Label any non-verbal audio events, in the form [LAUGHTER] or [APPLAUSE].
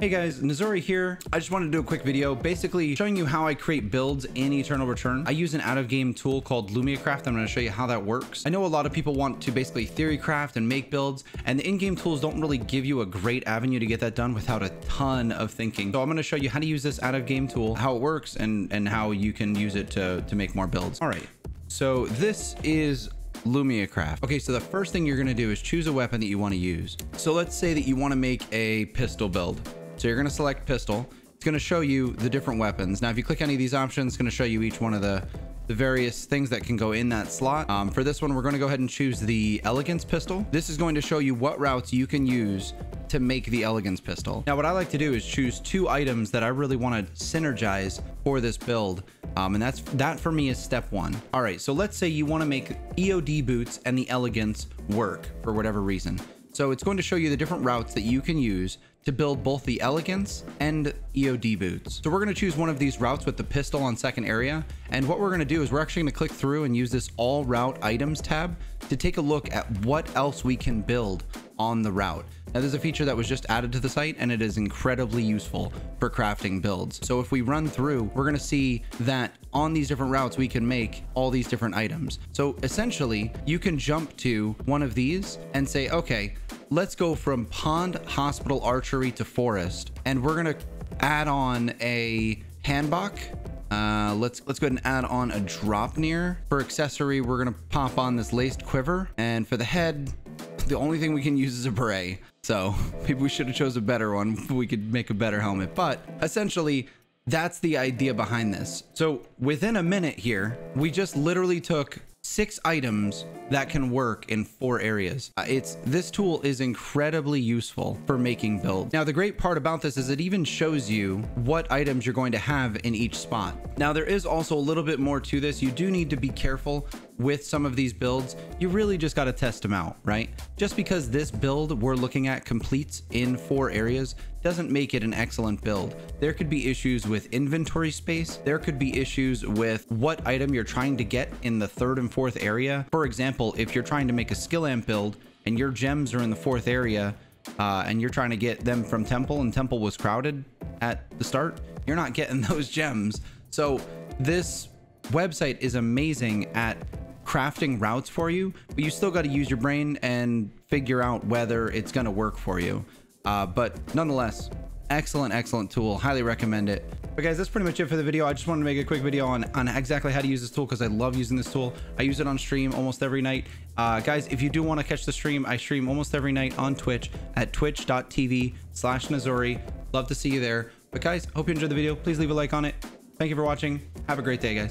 Hey guys, Nazori here. I just wanted to do a quick video basically showing you how I create builds in Eternal Return. I use an out-of-game tool called LumiaCraft. I'm going to show you how that works. I know a lot of people want to basically theorycraft and make builds, and the in-game tools don't really give you a great avenue to get that done without a ton of thinking. So I'm going to show you how to use this out-of-game tool, how it works, and, and how you can use it to, to make more builds. All right, so this is LumiaCraft. Okay, so the first thing you're gonna do is choose a weapon that you wanna use. So let's say that you wanna make a pistol build. So you're gonna select pistol. It's gonna show you the different weapons. Now, if you click any of these options, it's gonna show you each one of the the various things that can go in that slot. Um, for this one, we're going to go ahead and choose the Elegance pistol. This is going to show you what routes you can use to make the Elegance pistol. Now, what I like to do is choose two items that I really want to synergize for this build. Um, and that's that for me is step one. All right, so let's say you want to make EOD boots and the Elegance work for whatever reason. So it's going to show you the different routes that you can use to build both the Elegance and EOD boots. So we're going to choose one of these routes with the pistol on second area. And what we're going to do is we're actually going to click through and use this all route items tab to take a look at what else we can build on the route. Now there's a feature that was just added to the site and it is incredibly useful for crafting builds. So if we run through, we're gonna see that on these different routes, we can make all these different items. So essentially you can jump to one of these and say, okay, let's go from pond, hospital, archery to forest. And we're gonna add on a handbok uh, let's let's go ahead and add on a drop near. For accessory, we're gonna pop on this laced quiver. And for the head, the only thing we can use is a beret. So [LAUGHS] maybe we should have chose a better one. We could make a better helmet. But essentially, that's the idea behind this. So within a minute here, we just literally took six items that can work in four areas. Uh, it's this tool is incredibly useful for making builds. Now, the great part about this is it even shows you what items you're going to have in each spot. Now, there is also a little bit more to this. You do need to be careful with some of these builds, you really just got to test them out, right? Just because this build we're looking at completes in four areas doesn't make it an excellent build. There could be issues with inventory space. There could be issues with what item you're trying to get in the third and fourth area. For example, if you're trying to make a skill amp build and your gems are in the fourth area uh, and you're trying to get them from temple and temple was crowded at the start, you're not getting [LAUGHS] those gems. So this website is amazing at crafting routes for you, but you still got to use your brain and figure out whether it's going to work for you. Uh, but nonetheless, excellent, excellent tool. Highly recommend it. But guys, that's pretty much it for the video. I just wanted to make a quick video on, on exactly how to use this tool because I love using this tool. I use it on stream almost every night. Uh, guys, if you do want to catch the stream, I stream almost every night on Twitch at twitch.tv slash Nazori. Love to see you there. But guys, hope you enjoyed the video. Please leave a like on it. Thank you for watching. Have a great day, guys.